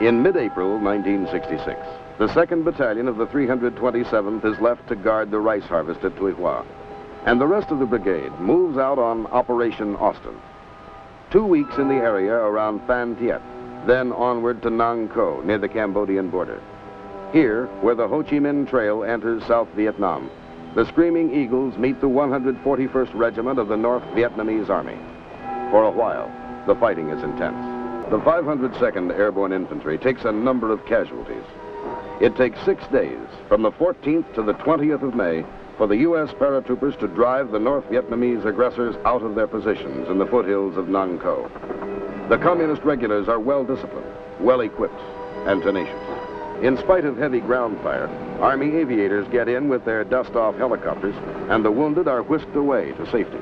In mid-April 1966, the 2nd Battalion of the 327th is left to guard the rice harvest at Tuy Hoa, and the rest of the brigade moves out on Operation Austin. Two weeks in the area around Phan Thiet, then onward to Nang Co, near the Cambodian border. Here, where the Ho Chi Minh Trail enters South Vietnam, the Screaming Eagles meet the 141st Regiment of the North Vietnamese Army. For a while, the fighting is intense. The 502nd Airborne Infantry takes a number of casualties. It takes six days, from the 14th to the 20th of May, for the U.S. paratroopers to drive the North Vietnamese aggressors out of their positions in the foothills of Nang Co. The communist regulars are well disciplined, well equipped, and tenacious. In spite of heavy ground fire, Army aviators get in with their dust-off helicopters, and the wounded are whisked away to safety.